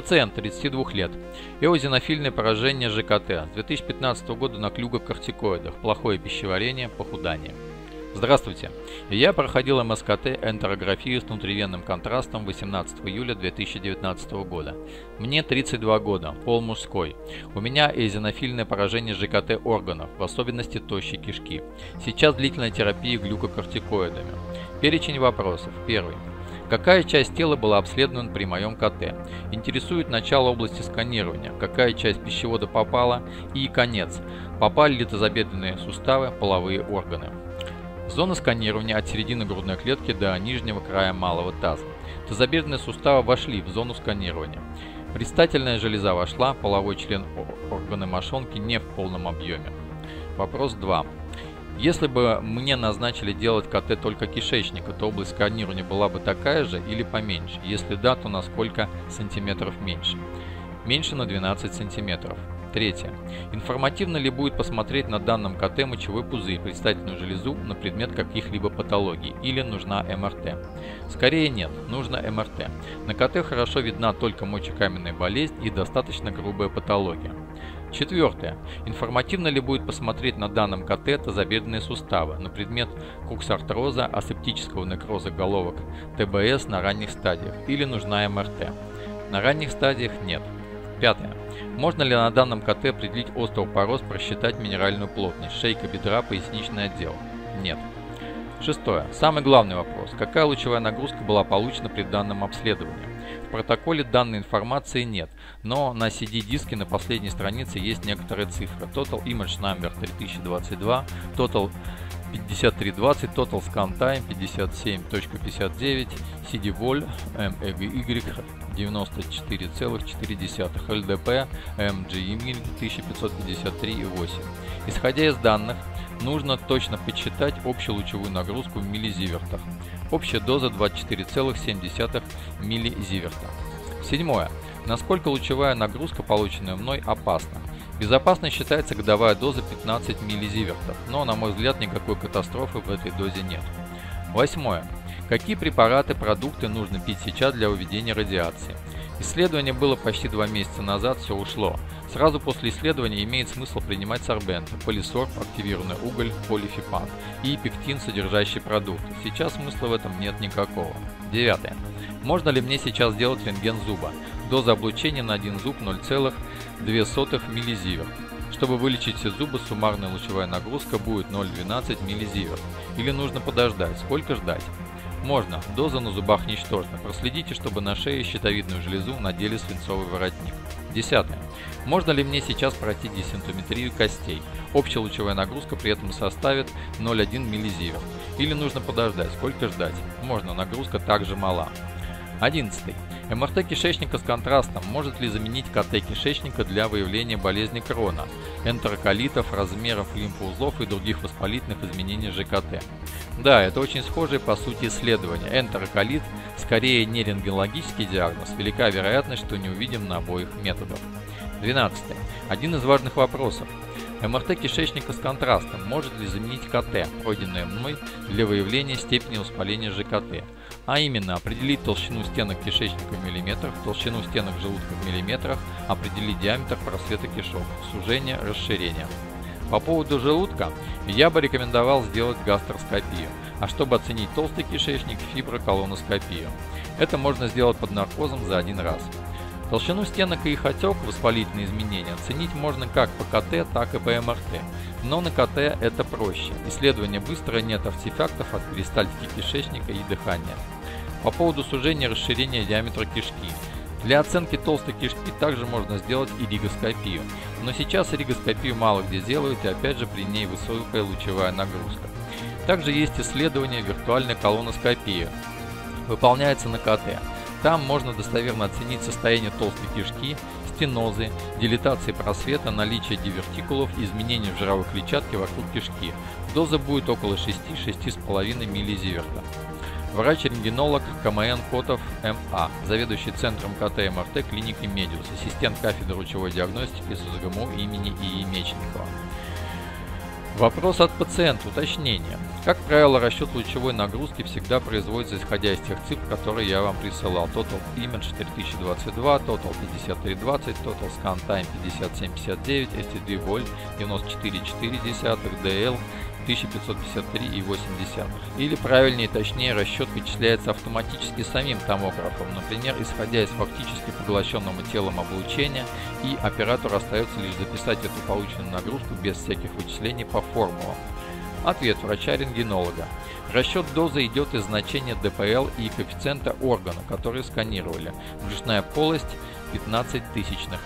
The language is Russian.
Пациент 32 лет. Эозинофильное поражение ЖКТ. С 2015 года на клюгокортикоидах. Плохое пищеварение, похудание. Здравствуйте. Я проходил МСКТ энтерографию с внутривенным контрастом 18 июля 2019 года. Мне 32 года, пол мужской. У меня эозинофильное поражение ЖКТ органов, в особенности тощей кишки. Сейчас длительная терапия глюкокортикоидами. Перечень вопросов. Первый. Какая часть тела была обследована при моем КТ? Интересует начало области сканирования, какая часть пищевода попала и конец. Попали ли тазобедренные суставы, половые органы. Зона сканирования от середины грудной клетки до нижнего края малого таза. Тазобедренные суставы вошли в зону сканирования. Предстательная железа вошла, половой член органы мошонки не в полном объеме. Вопрос 2. Если бы мне назначили делать КТ только кишечника, то область сканирования была бы такая же или поменьше? Если да, то на сколько сантиметров меньше? Меньше на 12 сантиметров. Третье. Информативно ли будет посмотреть на данном КТ мочевой пузырь, предстательную железу на предмет каких-либо патологий или нужна МРТ? Скорее нет, нужно МРТ. На КТ хорошо видна только мочекаменная болезнь и достаточно грубая патология. Четвертое. Информативно ли будет посмотреть на данном КТ тазобедренные суставы на предмет куксартроза, асептического некроза головок, ТБС на ранних стадиях или нужна МРТ? На ранних стадиях нет. Пятое. Можно ли на данном КТ определить остеопороз, просчитать минеральную плотность, шейка бедра, поясничный отдел? Нет. Шестое. Самый главный вопрос. Какая лучевая нагрузка была получена при данном обследовании? Протоколе данной информации нет, но на CD-диске на последней странице есть некоторые цифры. Total Image Number 3022, Total 5320, Total Scan Time 57.59, CD Vol MEGY 94,4, LDP MGE 1553,8. Исходя из данных, нужно точно подсчитать общую лучевую нагрузку в миллизивертах. Общая доза 24,7 миллизиверта. Седьмое. Насколько лучевая нагрузка, полученная мной, опасна? Безопасной считается годовая доза 15 миллизивертов, но, на мой взгляд, никакой катастрофы в этой дозе нет. Восьмое. Какие препараты, продукты нужно пить сейчас для уведения радиации? Исследование было почти два месяца назад, все ушло. Сразу после исследования имеет смысл принимать сорбенты, полисорб, активированный уголь, полифипан и пектин, содержащий продукты. Сейчас смысла в этом нет никакого. Девятое. Можно ли мне сейчас сделать рентген зуба? Доза облучения на один зуб 0,02 миллизиверт. Чтобы вылечить все зубы, суммарная лучевая нагрузка будет 0,12 миллизиверт. Или нужно подождать? Сколько ждать? Можно, доза на зубах ничтожна. Проследите, чтобы на шее щитовидную железу надели свинцовый воротник. Десятое. Можно ли мне сейчас пройти десинтометрию костей? Общая лучевая нагрузка при этом составит 0,1 миллизиверт. Или нужно подождать? Сколько ждать? Можно, нагрузка также мала. 11. МРТ кишечника с контрастом может ли заменить КТ кишечника для выявления болезни Крона, энтероколитов, размеров лимфоузлов и других воспалительных изменений ЖКТ? Да, это очень схожие по сути исследования. Энтероколит скорее не рентгенологический диагноз, велика вероятность, что не увидим на обоих методах. 12. Один из важных вопросов. МРТ кишечника с контрастом может ли заменить КТ, пройденное мной для выявления степени воспаления ЖКТ, а именно определить толщину стенок кишечника в миллиметрах, толщину стенок желудка в миллиметрах, определить диаметр просвета кишок, сужение, расширение. По поводу желудка, я бы рекомендовал сделать гастроскопию, а чтобы оценить толстый кишечник, фиброколоноскопию. Это можно сделать под наркозом за один раз. Толщину стенок и их отек, воспалительные изменения, оценить можно как по КТ, так и по МРТ. Но на КТ это проще. Исследование быстрое, нет артефактов от перистальтики кишечника и дыхания. По поводу сужения и расширения диаметра кишки. Для оценки толстой кишки также можно сделать иригоскопию. Но сейчас иригоскопию мало где делают и опять же при ней высокая лучевая нагрузка. Также есть исследование виртуальной колоноскопии. Выполняется на КТ. Там можно достоверно оценить состояние толстой кишки, стенозы, дилатации просвета, наличие дивертикулов, изменения в жировой клетчатке вокруг кишки. Доза будет около 6-6,5 миллизиверта. Врач-рентгенолог КМН Котов МА, заведующий центром КТ-МРТ клиники Медиус, ассистент кафедры лучевой диагностики СЗГМУ имени ИИ Мечникова. Вопрос от пациента. Уточнение. Как правило, расчет лучевой нагрузки всегда производится исходя из тех цифр, которые я вам присылал. Total Image 4022, Total 5320, Total Scan Time 5759, STD Volt 944, DL 1553,8. Или правильнее точнее расчет вычисляется автоматически самим томографом, например, исходя из фактически поглощенного телом облучения, и оператору остается лишь записать эту полученную нагрузку без всяких вычислений по формулам. Ответ врача-рентгенолога. Расчет дозы идет из значения ДПЛ и коэффициента органа, который сканировали. Брюшная полость 15 тысячных.